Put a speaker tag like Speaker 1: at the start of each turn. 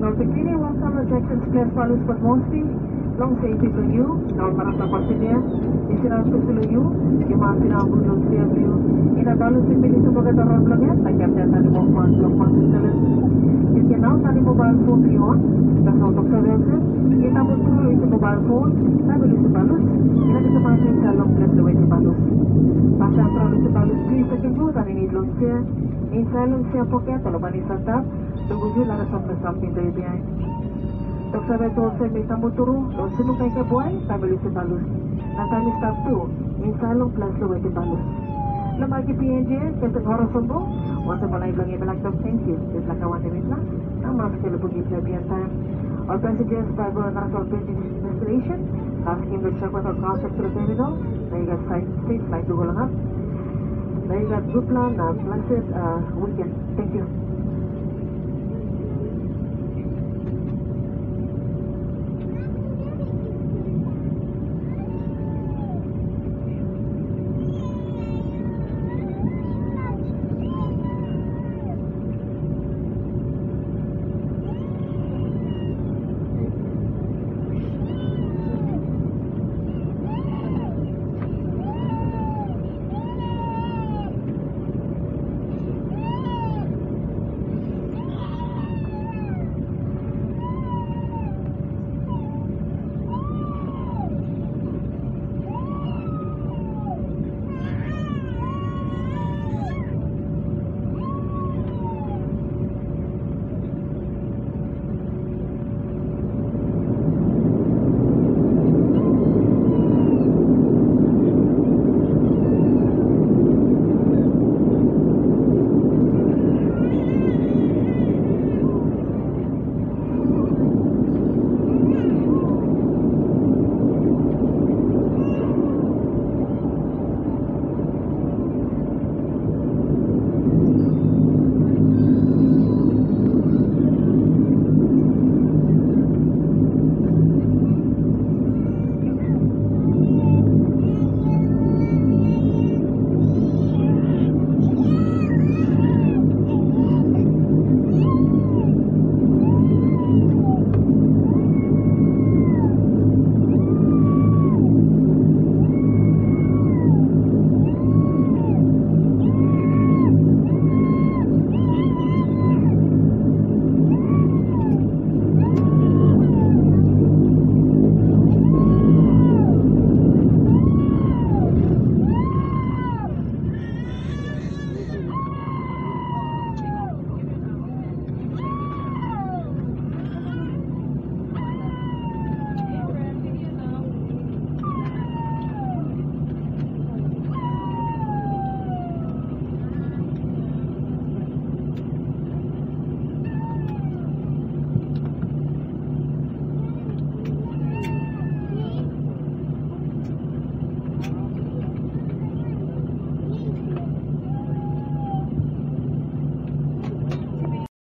Speaker 1: To Jackson's Place Paulus Port Morsey. Long say people you, now marasa pasinya. Isina spesial you, yang masih nak bunuh siap Ina kalau si pilih sebagai orang belakang, tak kaya tadi mau belum kuat sekali. Jadi now tadi mobile phone you on, dah untuk services. Kita betul itu mobile phone, tak boleh sebalus. Ina kita masih calon plus dua sebalus. Pasal terlalu sebalus, please second you, tadi ni belum siap. Insalum siap poket, kalau bani santap, tunggu je lah sampai samping dari behind. Tok sabe to se me tamu turu, to se no kai ka buai, ta beli se balus. Na ta mi stap tu, in salon plus lo wete balus. Lama ki PNJ, ke te ngoro sombo, wante mo nai blangi belak tok thank you, te plaka wante mitla, na mas ke lepo ki plebian time. Our passages by go na sol penti destination, asking the check with our concept to the terminal, na iga site, state flight to Golangap. Na iga good plan, na blessed uh, weekend. Thank you.